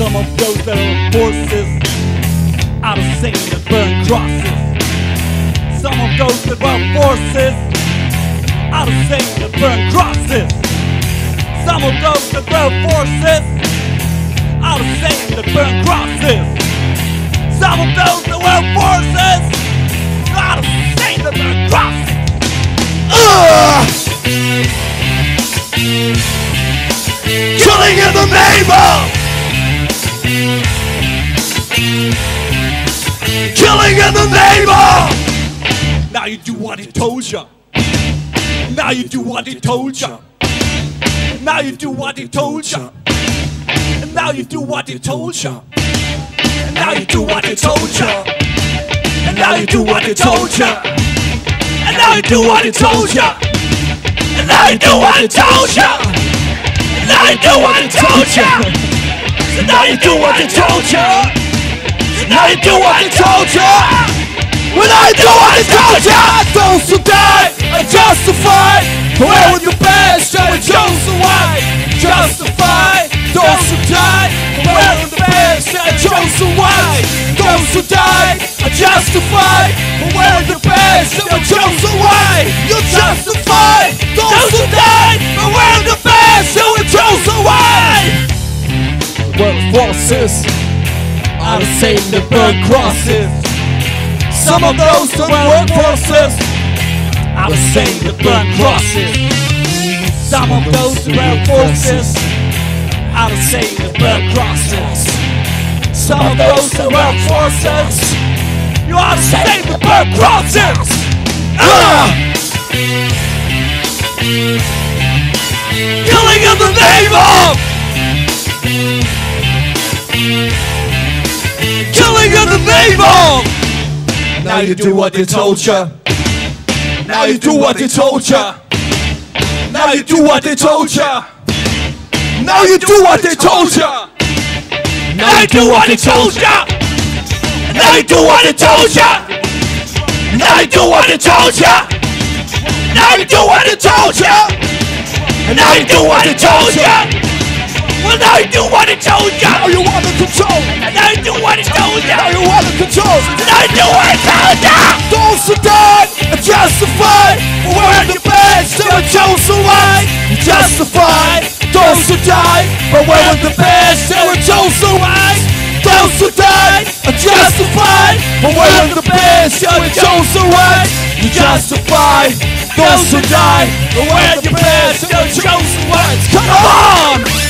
some of those that are horses out of sync that burn crosses. Some of those that run forces out of sync that burn crosses. Some of those that run forces out of sync that burn crosses. Some of those that run forces out of sync that burn crosses. Ugh! Killing in the name of In the of Now you do what he told ya. Now you do what he told ya. Now you do what he told ya. And now you do what he told ya. And now you do what he told ya. And now you do what he told ya. And now you do what he told ya. And now you do what he told ya. And now you do what he told ya. And now you do what he told ya. And you do what he told ya. When I do what I told ya. Those who die are justified Where with the best shall we chosen white. Justify those who die Where with the best shall we chosen white. Those who die are justified Where with the best shall we chosen white. You justify those who died But where with the best shall we chosen white. World forces Of Satan the burn crosses some of those that work forces I was saying the burn crosses. Some of those who wear forces. I was saying the burn crosses. Some of those who wear forces. You are saying the burn crosses. Ah! Killing in the name of of Now you do what they told ya. Now you do what they told ya. Now you do what they told ya. Now you do what they told ya. Now you do what they told ya. Now you do what they told ya. Now you do what they told ya. Now you do what they told ya. Now you do what they told ya Well now you do what they told ya Now you want to control And now you do what he told Now you. you want to control And now you do what he told you. those who died are justified for wearing the badge that were chosen white. Justified those who died for wearing the badge that were chosen white. Those who died are justified for wearing the badge that were chosen white. You justify those who died for wearing the badge that were chosen white. Come on!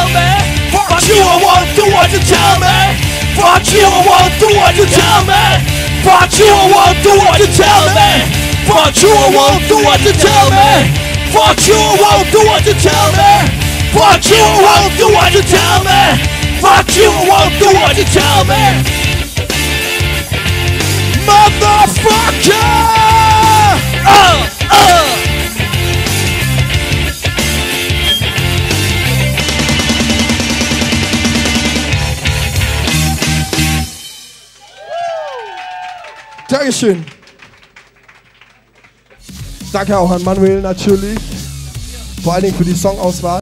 me. Won't do what you tell me. Fuck you, won't do what you tell me. Fuck you, won't do what you tell me. Fuck you, won't do what you tell me. Fuck you, won't do what you tell me. Fuck you, won't do what you tell me. Motherfucker! Dankeschön. Danke auch an Manuel natürlich. Vor allen Dingen für die Songauswahl.